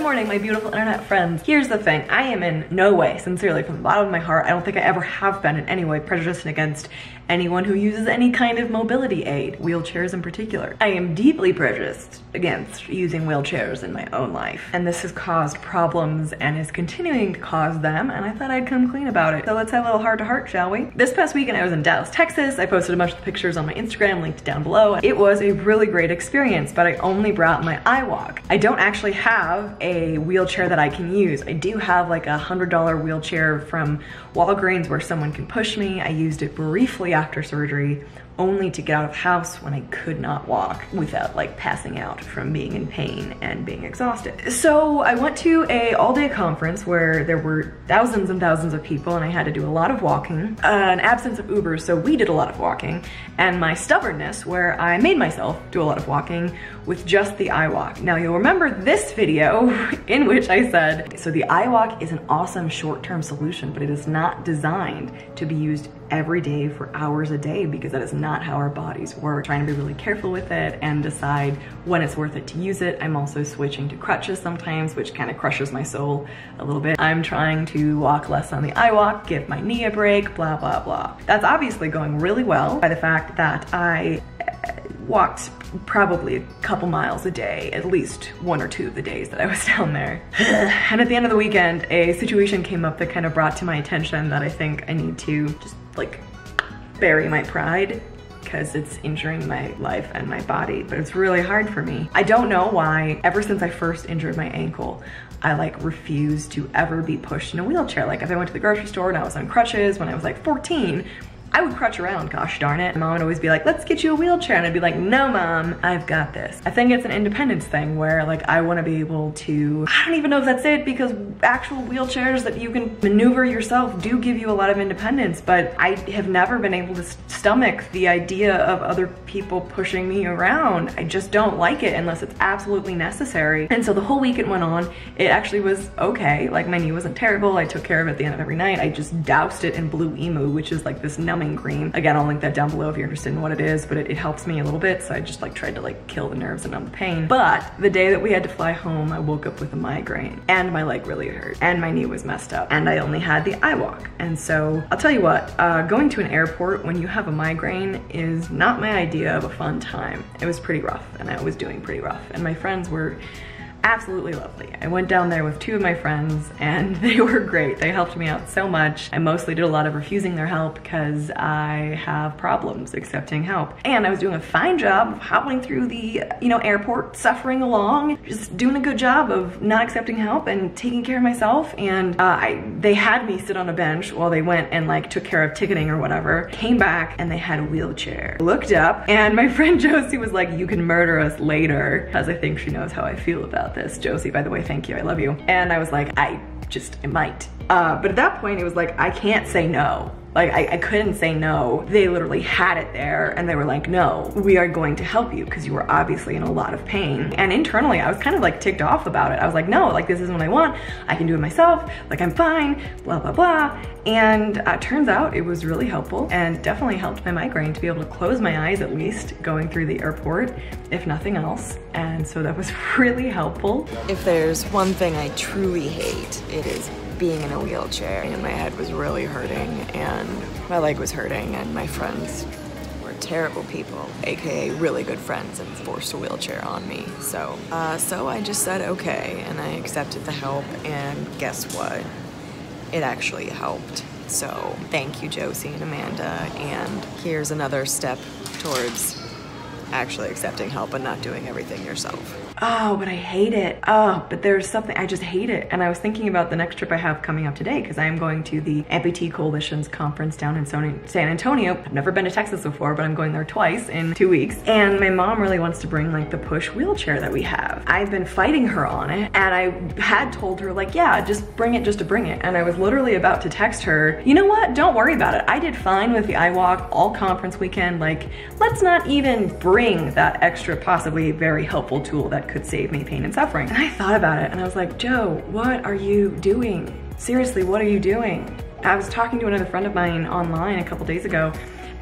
Good morning, my beautiful internet friends. Here's the thing, I am in no way, sincerely, from the bottom of my heart, I don't think I ever have been in any way prejudiced against anyone who uses any kind of mobility aid, wheelchairs in particular. I am deeply prejudiced against using wheelchairs in my own life, and this has caused problems and is continuing to cause them, and I thought I'd come clean about it. So let's have a little heart to heart, shall we? This past weekend I was in Dallas, Texas. I posted a bunch of the pictures on my Instagram, linked down below. It was a really great experience, but I only brought my iWalk. I don't actually have a wheelchair that I can use. I do have like a $100 wheelchair from Walgreens where someone can push me. I used it briefly after surgery only to get out of house when I could not walk without like passing out from being in pain and being exhausted. So I went to a all day conference where there were thousands and thousands of people and I had to do a lot of walking, uh, an absence of Uber, so we did a lot of walking, and my stubbornness where I made myself do a lot of walking with just the iWalk. Now you'll remember this video in which I said, so the iWalk is an awesome short-term solution, but it is not designed to be used every day for hours a day because that is not how our bodies work. Trying to be really careful with it and decide when it's worth it to use it. I'm also switching to crutches sometimes, which kind of crushes my soul a little bit. I'm trying to walk less on the iWalk, give my knee a break, blah, blah, blah. That's obviously going really well by the fact that I eh, walked probably a couple miles a day, at least one or two of the days that I was down there. and at the end of the weekend, a situation came up that kind of brought to my attention that I think I need to just like bury my pride because it's injuring my life and my body, but it's really hard for me. I don't know why, ever since I first injured my ankle, I like refused to ever be pushed in a wheelchair. Like if I went to the grocery store and I was on crutches when I was like 14, I would crutch around, gosh darn it. Mom would always be like, let's get you a wheelchair. And I'd be like, no mom, I've got this. I think it's an independence thing where like I wanna be able to, I don't even know if that's it because actual wheelchairs that you can maneuver yourself do give you a lot of independence, but I have never been able to stomach the idea of other people pushing me around. I just don't like it unless it's absolutely necessary. And so the whole week it went on, it actually was okay. Like my knee wasn't terrible. I took care of it at the end of every night. I just doused it in Blue Emu, which is like this numb cream. Again, I'll link that down below if you're interested in what it is, but it, it helps me a little bit. So I just like tried to like kill the nerves and numb the pain. But the day that we had to fly home, I woke up with a migraine and my leg really hurt and my knee was messed up and I only had the iWalk. And so I'll tell you what, uh, going to an airport when you have a migraine is not my idea of a fun time. It was pretty rough and I was doing pretty rough and my friends were absolutely lovely. I went down there with two of my friends and they were great. They helped me out so much. I mostly did a lot of refusing their help because I have problems accepting help. And I was doing a fine job of hobbling through the, you know, airport, suffering along, just doing a good job of not accepting help and taking care of myself. And uh, I, they had me sit on a bench while they went and like took care of ticketing or whatever. Came back and they had a wheelchair. Looked up and my friend Josie was like, you can murder us later because I think she knows how I feel about about this. Josie, by the way, thank you, I love you. And I was like, I just, might. Uh, but at that point, it was like, I can't say no. Like I, I, couldn't say no. They literally had it there and they were like, no, we are going to help you because you were obviously in a lot of pain. And internally I was kind of like ticked off about it. I was like, no, like this isn't what I want. I can do it myself. Like I'm fine, blah, blah, blah. And uh, turns out it was really helpful and definitely helped my migraine to be able to close my eyes at least going through the airport, if nothing else. And so that was really helpful. If there's one thing I truly hate, it is being in a wheelchair and my head was really hurting and my leg was hurting and my friends were terrible people, aka really good friends and forced a wheelchair on me. So, uh, so I just said okay and I accepted the help and guess what? It actually helped. So thank you Josie and Amanda and here's another step towards actually accepting help and not doing everything yourself oh, but I hate it. Oh, but there's something, I just hate it. And I was thinking about the next trip I have coming up today because I am going to the Amputee Coalition's conference down in San Antonio. I've never been to Texas before, but I'm going there twice in two weeks. And my mom really wants to bring like the push wheelchair that we have. I've been fighting her on it and I had told her like, yeah, just bring it just to bring it. And I was literally about to text her, you know what, don't worry about it. I did fine with the iWalk all conference weekend. Like, let's not even bring that extra possibly very helpful tool that could save me pain and suffering. And I thought about it and I was like, Jo, what are you doing? Seriously, what are you doing? I was talking to another friend of mine online a couple days ago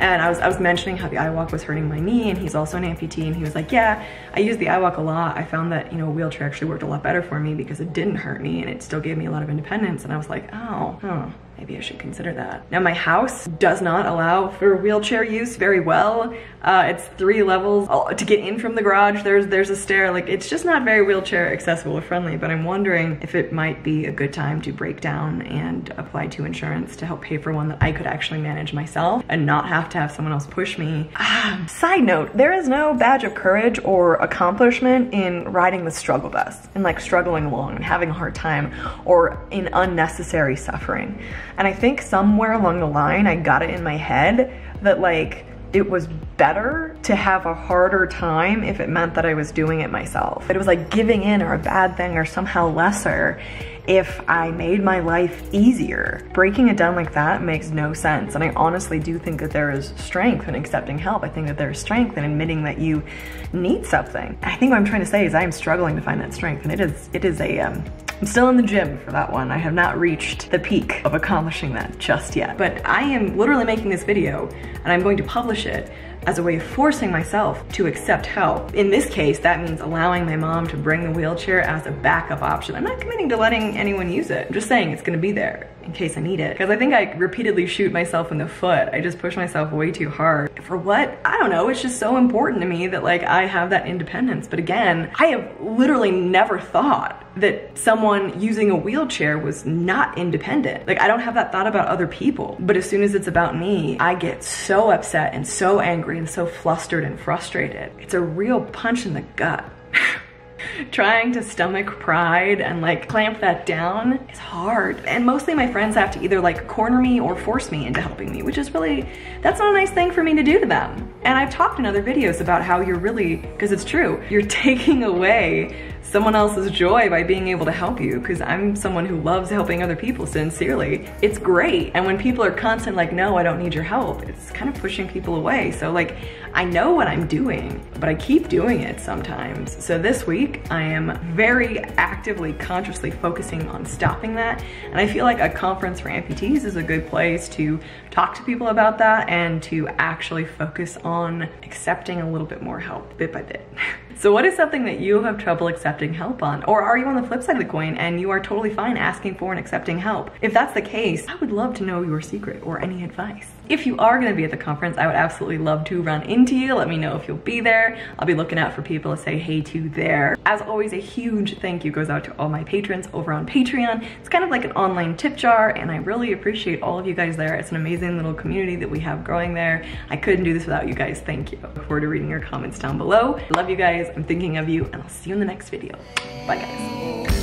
And I was, I was mentioning how the iWalk was hurting my knee and he's also an amputee and he was like, yeah, I use the iWalk a lot. I found that, you know, a wheelchair actually worked a lot better for me because it didn't hurt me and it still gave me a lot of independence. And I was like, oh, huh maybe I should consider that. Now my house does not allow for wheelchair use very well. Uh, it's three levels. Oh, to get in from the garage, there's there's a stair. Like it's just not very wheelchair accessible or friendly, but I'm wondering if it might be a good time to break down and apply to insurance to help pay for one that I could actually manage myself and not have to have someone else push me. Ah, side note, there is no badge of courage or accomplishment in riding the struggle bus and like struggling along and having a hard time or in unnecessary suffering. And I think somewhere along the line, I got it in my head that like, it was better to have a harder time if it meant that I was doing it myself. It was like giving in or a bad thing or somehow lesser if I made my life easier. Breaking it down like that makes no sense. And I honestly do think that there is strength in accepting help. I think that there is strength in admitting that you need something. I think what I'm trying to say is I am struggling to find that strength and it is, it is a, um, I'm still in the gym for that one. I have not reached the peak of accomplishing that just yet. But I am literally making this video and I'm going to publish it as a way of forcing myself to accept help. In this case, that means allowing my mom to bring the wheelchair as a backup option. I'm not committing to letting anyone use it. I'm just saying it's gonna be there in case I need it. Because I think I repeatedly shoot myself in the foot. I just push myself way too hard. For what? I don't know. It's just so important to me that like I have that independence. But again, I have literally never thought that someone using a wheelchair was not independent. Like I don't have that thought about other people. But as soon as it's about me, I get so upset and so angry and so flustered and frustrated. It's a real punch in the gut. trying to stomach pride and like clamp that down is hard. And mostly my friends have to either like corner me or force me into helping me, which is really, that's not a nice thing for me to do to them. And I've talked in other videos about how you're really, because it's true, you're taking away someone else's joy by being able to help you because I'm someone who loves helping other people sincerely. It's great. And when people are constant like, no, I don't need your help, it's kind of pushing people away. So like, I know what I'm doing, but I keep doing it sometimes. So this week I am very actively, consciously focusing on stopping that. And I feel like a conference for amputees is a good place to talk to people about that and to actually focus on accepting a little bit more help bit by bit. So what is something that you have trouble accepting help on? Or are you on the flip side of the coin and you are totally fine asking for and accepting help? If that's the case, I would love to know your secret or any advice. If you are gonna be at the conference, I would absolutely love to run into you. Let me know if you'll be there. I'll be looking out for people to say hey to there. As always, a huge thank you goes out to all my patrons over on Patreon. It's kind of like an online tip jar and I really appreciate all of you guys there. It's an amazing little community that we have growing there. I couldn't do this without you guys. Thank you. Look forward to reading your comments down below. I love you guys. I'm thinking of you and I'll see you in the next video. Bye guys.